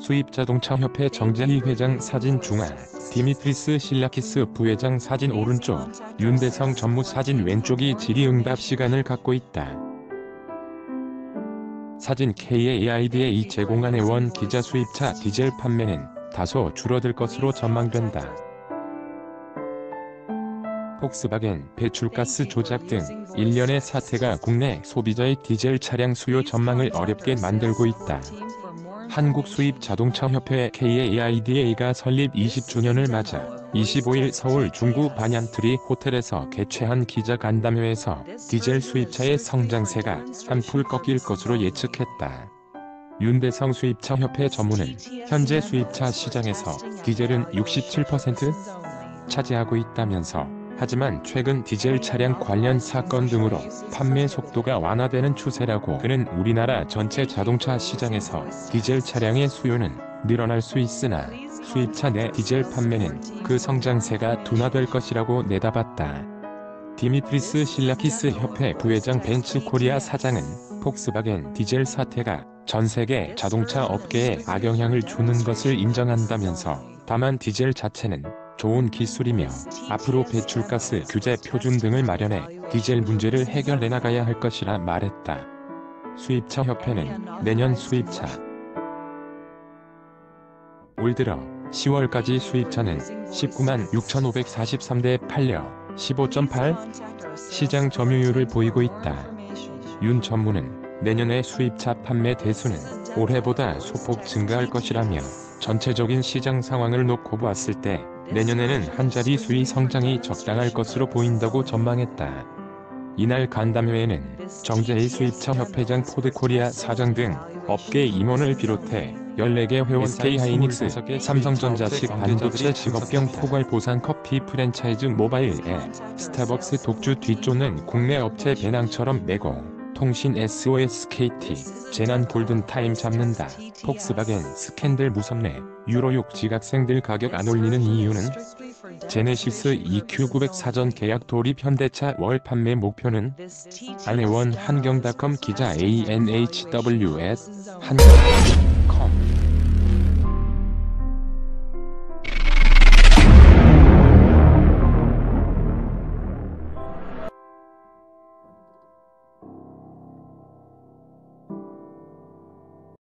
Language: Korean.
수입자동차협회 정재희 회장 사진 중앙, 디미트리스 실라키스 부회장 사진 오른쪽, 윤대성 전무 사진 왼쪽이 질의응답 시간을 갖고 있다. 사진 KAIDA 제공한 원 기자 수입차 디젤 판매는 다소 줄어들 것으로 전망된다. 폭스바겐 배출가스 조작 등 일련의 사태가 국내 소비자의 디젤 차량 수요 전망을 어렵게 만들고 있다. 한국 수입 자동차 협회 KAIDA가 설립 20주년을 맞아 25일 서울 중구 반얀트리 호텔에서 개최한 기자 간담회에서 디젤 수입차의 성장세가 한풀 꺾일 것으로 예측했다. 윤대성 수입차 협회 전무는 현재 수입차 시장에서 디젤은 67% 차지하고 있다면서 하지만 최근 디젤 차량 관련 사건 등으로 판매 속도가 완화되는 추세라고 그는 우리나라 전체 자동차 시장에서 디젤 차량의 수요는 늘어날 수 있으나 수입차 내 디젤 판매는 그 성장세가 둔화될 것이라고 내다봤다. 디미트리스 실라키스 협회 부회장 벤츠 코리아 사장은 폭스바겐 디젤 사태가 전 세계 자동차 업계에 악영향을 주는 것을 인정한다면서 다만 디젤 자체는 좋은 기술이며 앞으로 배출가스 규제 표준 등을 마련해 디젤 문제를 해결해 나가야 할 것이라 말했다. 수입차 협회는 내년 수입차 올 들어 10월까지 수입차는 19만 6,543대 팔려 15.8 시장 점유율을 보이고 있다. 윤 전무는 내년의 수입차 판매 대수는 올해보다 소폭 증가할 것이라며 전체적인 시장 상황을 놓고 봤을 때 내년에는 한자리 수위 성장이 적당할 것으로 보인다고 전망했다. 이날 간담회에는 정재희 수입차 협회장 포드코리아 사장 등 업계 임원을 비롯해 14개 회원 K하이닉스, 삼성전자식 반도체 직업병 포괄 보상 커피 프랜차이즈 모바일 앱, 스타벅스 독주 뒷조는 국내 업체 배낭처럼 메고 통신 SOS KT, 재난 골든타임 잡는다. 폭스바겐 스캔들 무섭네. 유로6 지각생들 가격 안 올리는 이유는? 제네시스 EQ900 사전 계약 돌입 현대차 월 판매 목표는? 안혜원 한경닷컴 기자 ANHWS 한경